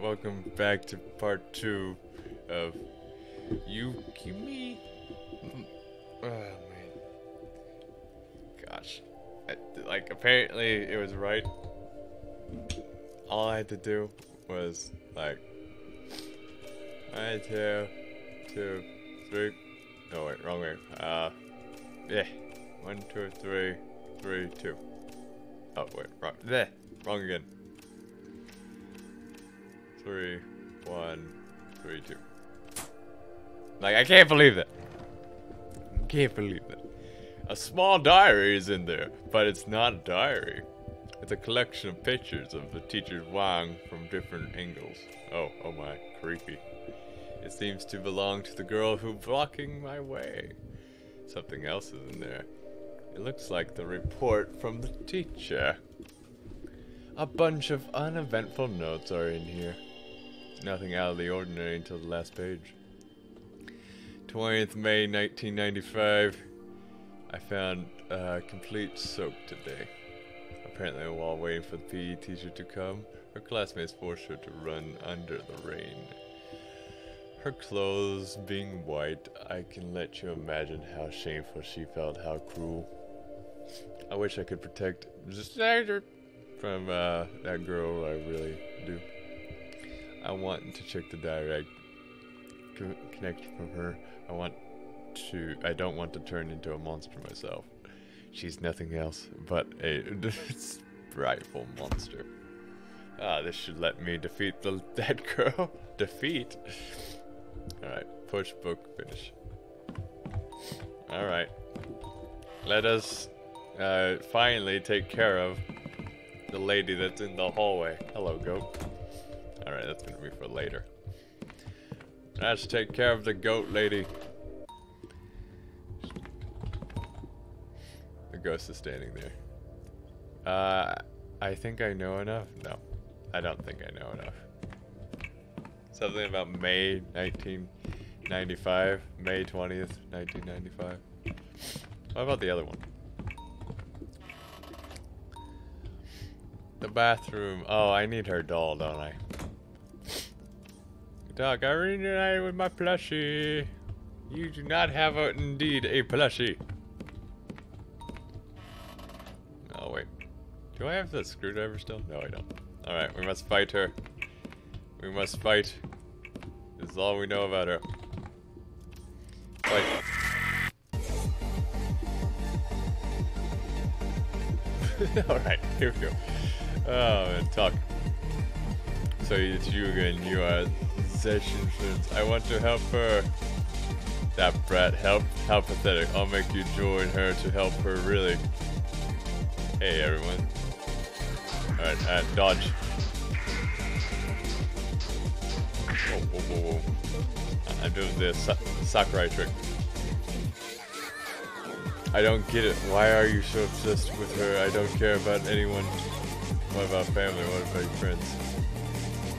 welcome back to part two of Yukimi. Oh man, gosh, I, like apparently it was right. All I had to do was like one, two, two, three. No wait, wrong way. Uh, yeah, one, two, three, three, two. Oh wait, wrong. There, wrong again. Three, one, three, two. Like I can't believe that. I can't believe that. A small diary is in there, but it's not a diary. It's a collection of pictures of the teacher's Wang from different angles. Oh, oh my, creepy. It seems to belong to the girl who's blocking my way. Something else is in there. It looks like the report from the teacher. A bunch of uneventful notes are in here. Nothing out of the ordinary until the last page. 20th May 1995. I found a complete soak today. Apparently while waiting for the PE teacher to come, her classmates forced her to run under the rain. Her clothes being white, I can let you imagine how shameful she felt, how cruel. I wish I could protect from uh, that girl, I really do. I want to check the direct co connect from her. I want to, I don't want to turn into a monster myself. She's nothing else but a frightful monster. Ah, this should let me defeat the dead girl. defeat? Alright, push book finish. Alright. Let us uh, finally take care of the lady that's in the hallway. Hello, goat. Alright, that's gonna be for later. Let's take care of the goat lady. The ghost is standing there. Uh, I think I know enough? No, I don't think I know enough. Something about May 1995. May 20th, 1995. What about the other one? The bathroom. Oh, I need her doll, don't I? Dog, I reunited with my plushie. You do not have a, indeed a plushie. Oh, wait. Do I have the screwdriver still? No, I don't. Alright, we must fight her. We must fight. This is all we know about her. Fight. Alright, here we go. Oh, man, talk. So it's you again, you are session. I want to help her. That brat, help, how pathetic. I'll make you join her to help her, really. Hey, everyone. Alright, uh, dodge. Whoa, whoa, whoa, whoa. I'm doing the sa Sakurai trick. I don't get it. Why are you so obsessed with her? I don't care about anyone. What about family? What about friends?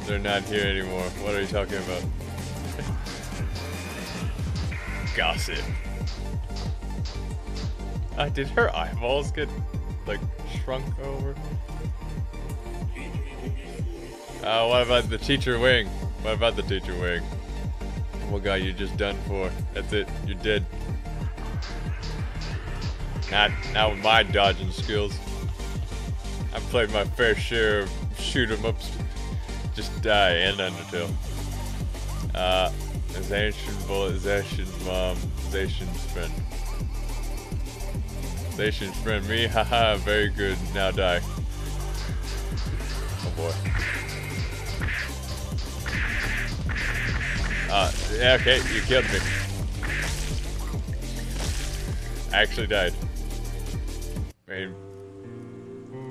They're not here anymore. What are you talking about? Gossip. Uh, did her eyeballs get, like, shrunk over? Uh, what about the teacher wing? What about the teacher wing? What guy you just done for? That's it. You're dead. Not, not with my dodging skills. I've played my fair share of shoot 'em ups. Just die and Undertale. Uh, Zacian's bullet, Zacian's mom, Zacian's friend. Zacian's friend, me? Haha, very good. Now die. Oh boy. Uh, okay, you killed me. I actually died. Main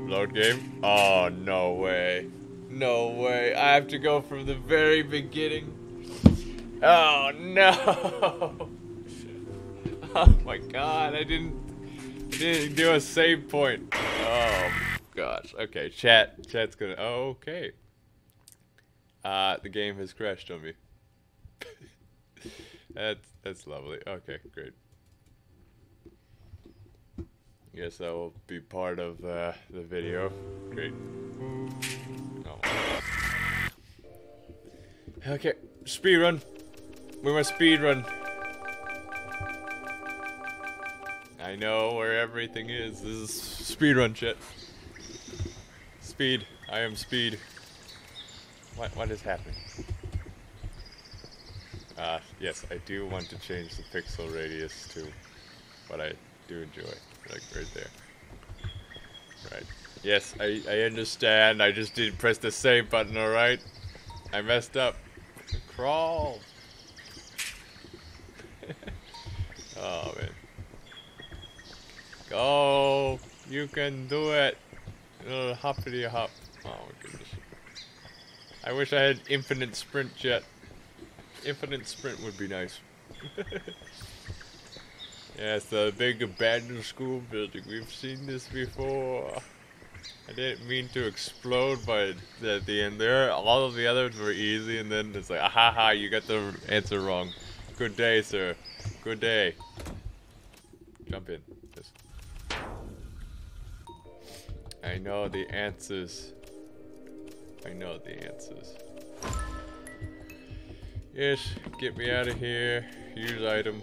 load game? Oh, no way. No way. I have to go from the very beginning. Oh, no. Oh my god, I didn't, didn't do a save point. Oh gosh. Okay, chat. Chat's gonna. Okay. Uh, the game has crashed on me. that's that's lovely. Okay, great. Guess that will be part of uh, the video. Great. Okay, speed run. We must speed run. I know where everything is. This is speed run shit. Speed. I am speed. What what is happening? Uh, yes, I do want to change the pixel radius to what I do enjoy. Like right there. Right. Yes, I, I understand. I just didn't press the save button, alright? I messed up. Crawl. oh, man. Go. You can do it. Little hoppity hop. Oh, goodness. I wish I had infinite sprint jet. Infinite sprint would be nice. yes, the big abandoned school building. We've seen this before. I didn't mean to explode, but at the end there, all of the others were easy, and then it's like, ha ha, you got the answer wrong. Good day, sir. Good day. Jump in. Yes. I know the answers. I know the answers. Yes, get me out of here. Use item.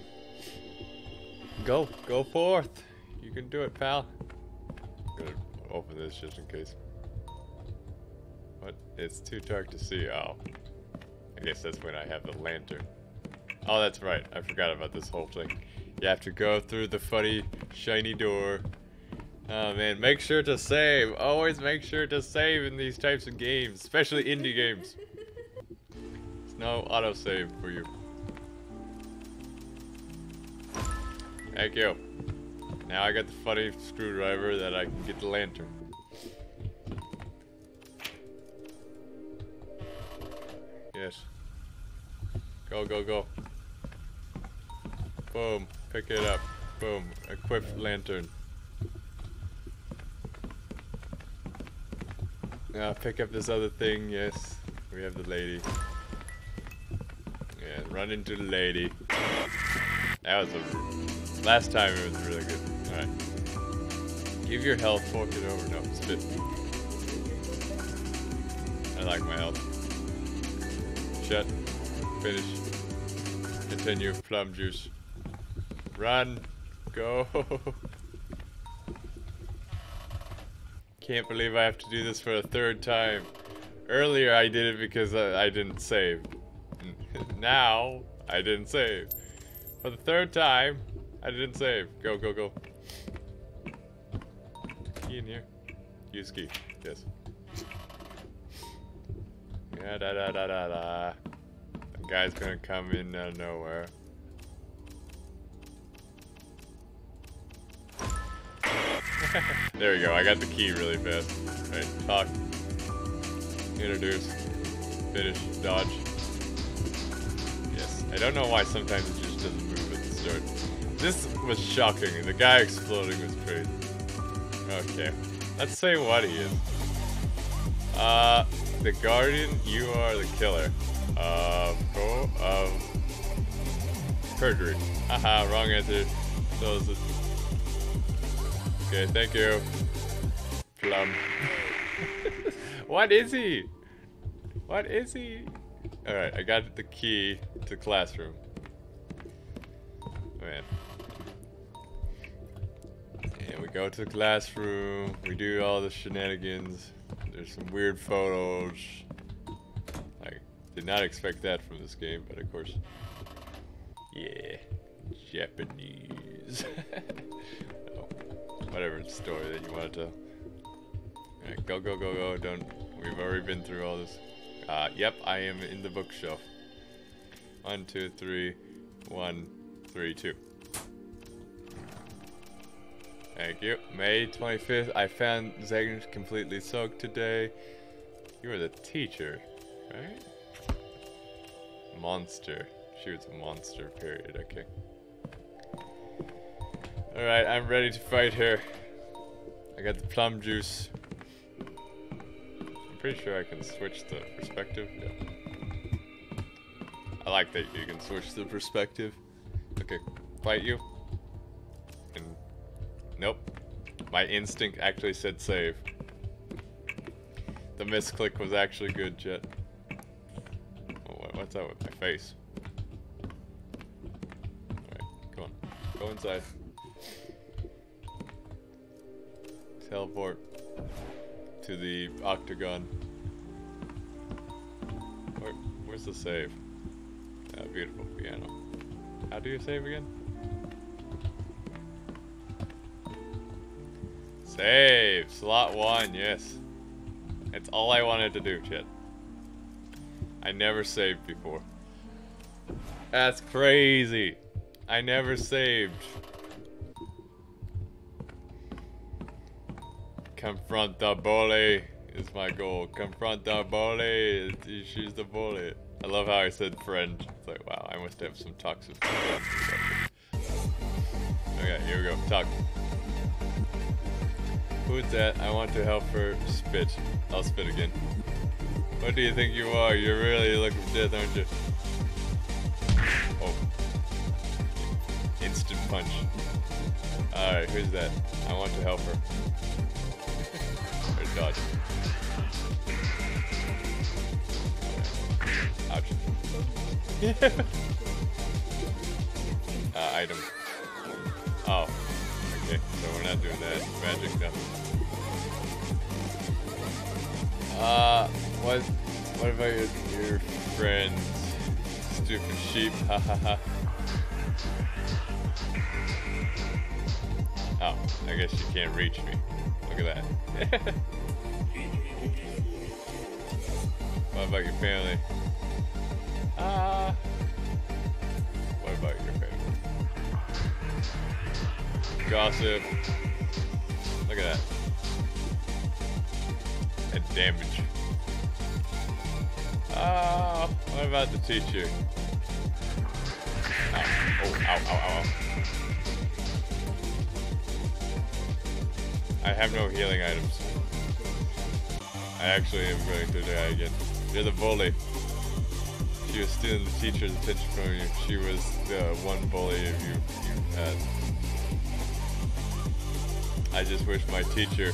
Go, go forth. You can do it, pal open this just in case. What? It's too dark to see. Oh. I guess that's when I have the lantern. Oh, that's right. I forgot about this whole thing. You have to go through the funny, shiny door. Oh man, make sure to save. Always make sure to save in these types of games, especially indie games. There's no autosave for you. Thank you. Now I got the funny screwdriver that I can get the lantern. Yes. Go, go, go. Boom. Pick it up. Boom. Equip lantern. Now pick up this other thing. Yes. We have the lady. Yeah, run into the lady. That was a... Last time it was really good. Give your health, fork it over. No, spit. I like my health. Shut. Finish. Continue. Plum juice. Run. Go. Can't believe I have to do this for a third time. Earlier I did it because I, I didn't save. now, I didn't save. For the third time, I didn't save. Go, go, go in here? Use key. Yes. Yeah, da da da da da. The guy's gonna come in out of nowhere. there we go. I got the key really fast. Right, talk. Introduce. Finish. Dodge. Yes. I don't know why sometimes it just doesn't move at the start. This was shocking. The guy exploding was crazy. Okay. Let's say what he is. Uh, the Guardian, you are the killer. Uh, pro of perjury. Haha, wrong answer. So is. Okay, thank you. Plum. what is he? What is he? Alright, I got the key to the classroom. Man. Go to the classroom, we do all the shenanigans. There's some weird photos. I did not expect that from this game, but of course. Yeah, Japanese. oh, whatever story that you want to tell. Go, go, go, go. Don't. We've already been through all this. Uh, yep, I am in the bookshelf. One, two, three, one, three, two. Thank you. May 25th, I found Zagans completely soaked today. You were the teacher, right? Monster. She was a monster, period, okay. Alright, I'm ready to fight her. I got the plum juice. I'm pretty sure I can switch the perspective. Yeah. I like that you can switch the perspective. Okay, fight you. Nope. My instinct actually said save. The misclick was actually good, Jet. Oh, What's up with my face? Alright, come on. Go inside. Teleport to the octagon. Where, where's the save? Ah, beautiful piano. How do you save again? Save! Slot one, yes. That's all I wanted to do, Chet. I never saved before. That's crazy. I never saved. Confront the bully is my goal. Confront the bully. She's the bully. I love how I said friend. It's like, wow, I must have some toxic Okay, here we go. Talk. Who's that? I want to help her spit. I'll spit again. What do you think you are? You're really looking for death, aren't you? Oh. Instant punch. Alright, who's that? I want to help her. or dodge. Ouch. uh, item. Oh. Okay, so we're not doing that. Magic, nothing. Uh, what, what about your, your friends? Stupid sheep, hahaha. oh, I guess you can't reach me. Look at that. what about your family? Ah. Uh, Gossip. Look at that and damage. Ah, what about the teacher? Ow. Oh, ow, ow, ow, ow. I have no healing items. I actually am going to die again. You're the bully. She was stealing the teacher's attention from you. She was the one bully you, you had. I just wish my teacher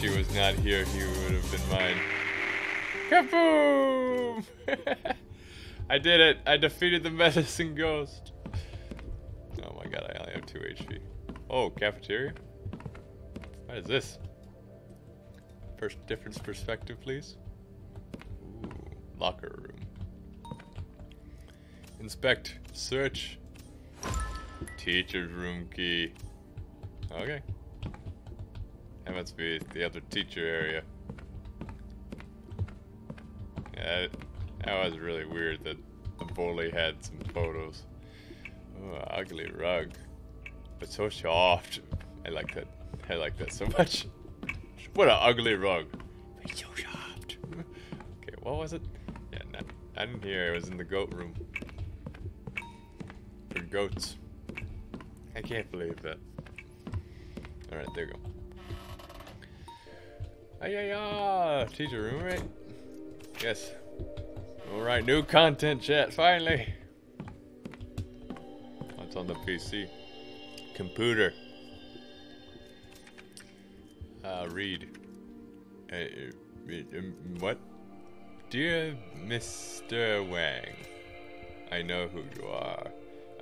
she was not here, he would have been mine. Kaboom! I did it! I defeated the medicine ghost! Oh my god, I only have 2 HP. Oh, cafeteria? What is this? First difference perspective, please. Ooh, locker room. Inspect. Search. Teacher's room key. Okay. That must be the other teacher area. Yeah, that was really weird that the bully had some photos. Oh, ugly rug. But so soft. I like that. I like that so much. What an ugly rug. So soft. okay, what was it? Yeah, not, not in here. It was in the goat room. Goats. I can't believe that. Alright, there you go. Ay, ay, Teacher roommate? Yes. Alright, new content chat, finally. What's on the PC? Computer. Uh, read. Uh, uh, um, what? Dear Mr. Wang, I know who you are.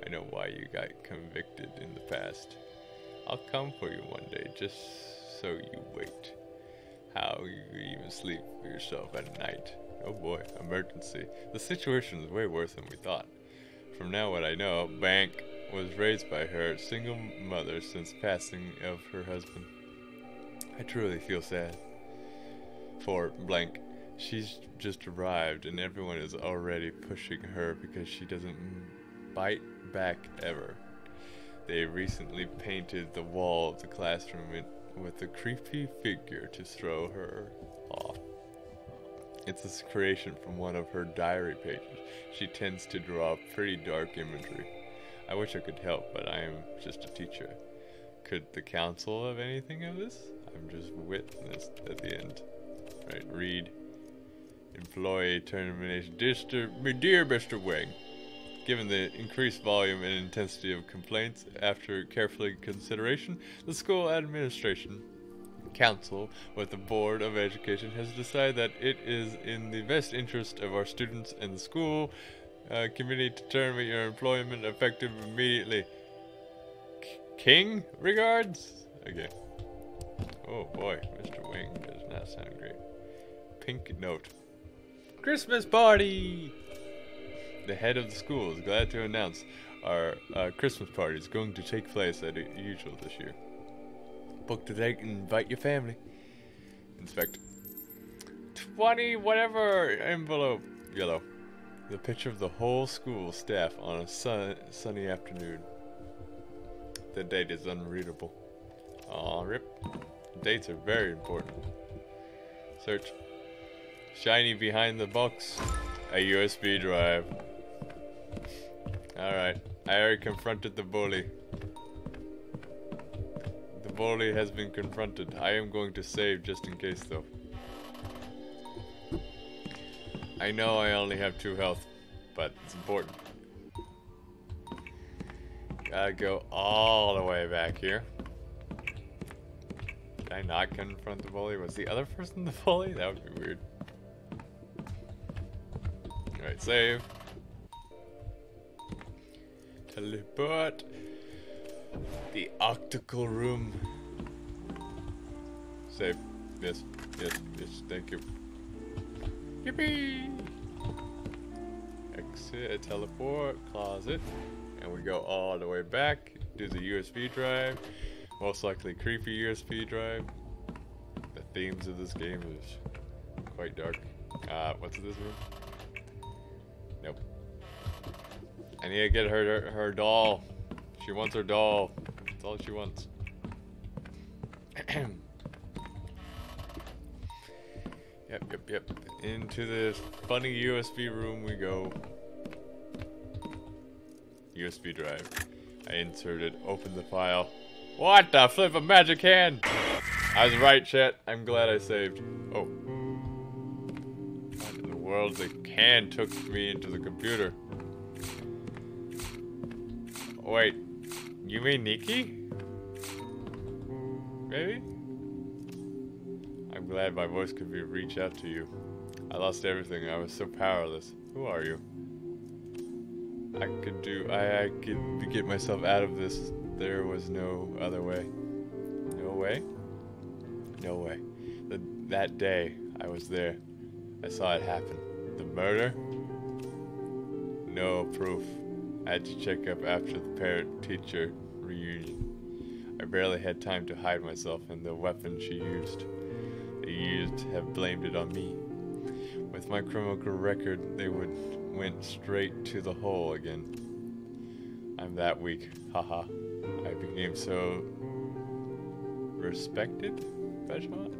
I know why you got convicted in the past. I'll come for you one day, just so you wait how you even sleep for yourself at night. Oh boy, emergency. The situation is way worse than we thought. From now what I know, Bank was raised by her single mother since passing of her husband. I truly feel sad. For blank, she's just arrived and everyone is already pushing her because she doesn't bite back ever. They recently painted the wall of the classroom in with a creepy figure to throw her off. It's a creation from one of her diary pages. She tends to draw pretty dark imagery. I wish I could help, but I am just a teacher. Could the council have anything of this? I'm just witnessed at the end. Right, read. Employee termination. Mr. My dear Mr. Wang, Given the increased volume and intensity of complaints, after carefully consideration, the school administration Council with the Board of Education has decided that it is in the best interest of our students and the school uh, committee to terminate your employment effective immediately. K- King regards? Okay. Oh boy, Mr. Wing does not sound great. Pink note. Christmas party! The head of the school is glad to announce our uh, Christmas party is going to take place as usual this year. Book the date and invite your family. Inspect. 20 whatever envelope. Yellow. The picture of the whole school staff on a sun, sunny afternoon. The date is unreadable. Aw, rip. Dates are very important. Search. Shiny behind the box. A USB drive. Alright. I already confronted the bully. The bully has been confronted. I am going to save just in case though. I know I only have two health, but it's important. Gotta go all the way back here. Did I not confront the bully? Was the other person the bully? That would be weird. Alright, save. Teleport. The optical room. Save. Yes, yes, yes, thank you. Yippee! Exit, teleport, closet. And we go all the way back. Do the USB drive. Most likely creepy USB drive. The themes of this game is quite dark. Uh, what's this room? I need to get her her, her doll. She wants her doll. That's all she wants. yep, yep, yep. Into this funny USB room we go. USB drive. I inserted, open the file. What the flip a magic hand? I was right, chat. I'm glad I saved. Oh. What in the world? The can took me into the computer. Wait, you mean Nikki? Maybe? I'm glad my voice could be reach out to you. I lost everything. I was so powerless. Who are you? I could do. I, I could get myself out of this. There was no other way. No way. No way. The, that day, I was there. I saw it happen. The murder. No proof. I had to check up after the parent-teacher reunion. I barely had time to hide myself and the weapon she used. They used to have blamed it on me. With my criminal record, they would went straight to the hole again. I'm that weak, haha. I became so respected.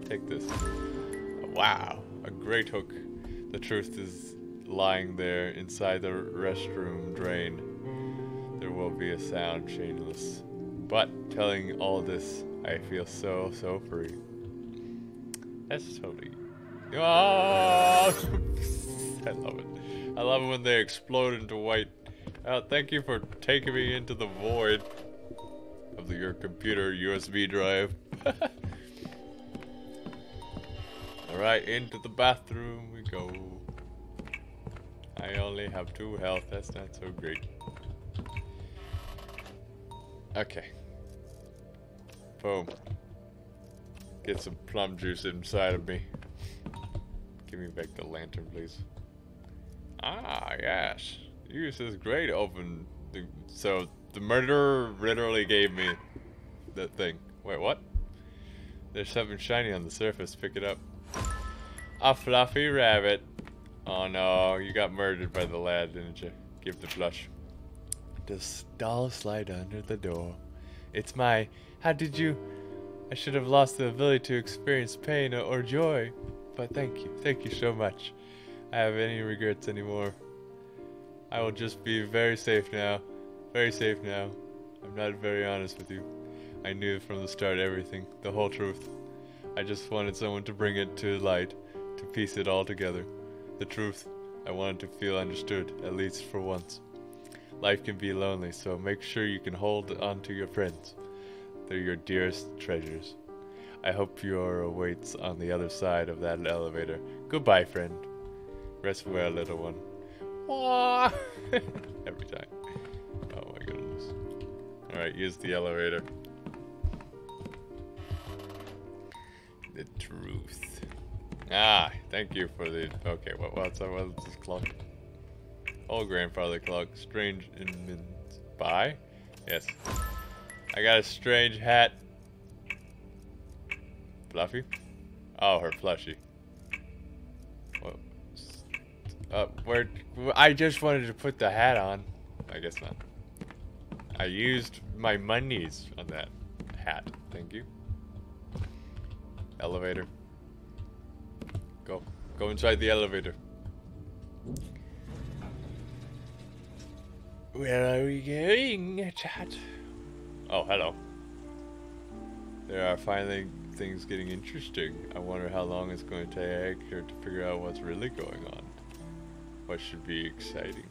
Take this. Wow, a great hook. The truth is lying there inside the restroom drain. There will be a sound chainless. But telling all this, I feel so, so free. That's totally. Oh! I love it. I love it when they explode into white. Uh, thank you for taking me into the void of the, your computer USB drive. Alright, into the bathroom we go. I only have two health, that's not so great. Okay. Boom. Get some plum juice inside of me. Give me back the lantern, please. Ah, yes. Use this great open. So, the murderer literally gave me that thing. Wait, what? There's something shiny on the surface. Pick it up. A fluffy rabbit. Oh no, you got murdered by the lad, didn't you? Give the flush. Does doll slide under the door? It's my. How did you. I should have lost the ability to experience pain or joy. But thank you. Thank you so much. I have any regrets anymore. I will just be very safe now. Very safe now. I'm not very honest with you. I knew from the start everything, the whole truth. I just wanted someone to bring it to light, to piece it all together. The truth. I wanted to feel understood, at least for once. Life can be lonely, so make sure you can hold on to your friends. They're your dearest treasures. I hope your awaits on the other side of that elevator. Goodbye, friend. Rest well, little one. Every time. Oh my goodness. Alright, use the elevator. The truth. Ah, thank you for the... Okay, what, what's, what's this clock? Old grandfather clock. Strange in Buy? Yes. I got a strange hat. Fluffy? Oh, her plushie. What? Uh, where? I just wanted to put the hat on. I guess not. I used my monies on that hat. Thank you. Elevator. Go. Go inside the elevator. Where are we going, chat? Oh, hello. There are finally things getting interesting. I wonder how long it's going to take here to figure out what's really going on. What should be exciting.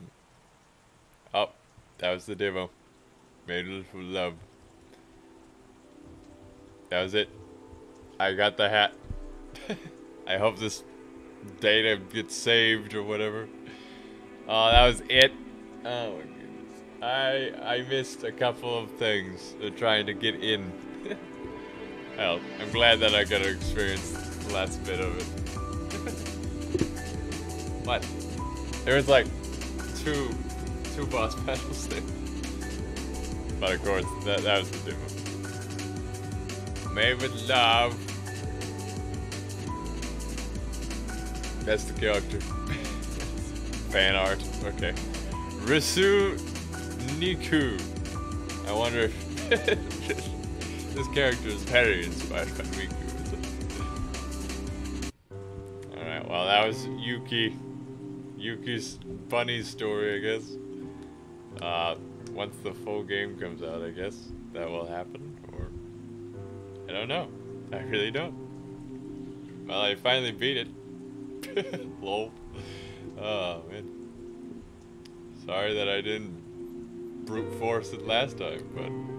Oh, that was the demo. Made with love. That was it. I got the hat. I hope this data gets saved or whatever. Oh, that was it. Oh I I missed a couple of things uh, trying to get in. well, I'm glad that I got to experience the last bit of it. what? There was like two two boss battles there. But of course, that, that was the demo. Made with love. That's the character. Fan art. Okay. Risu Niku. I wonder if this character is very inspired by Miku. Alright, well that was Yuki. Yuki's funny story, I guess. Uh, once the full game comes out, I guess that will happen, or I don't know. I really don't. Well, I finally beat it. Lol. Oh man. Sorry that I didn't brute force it last time, but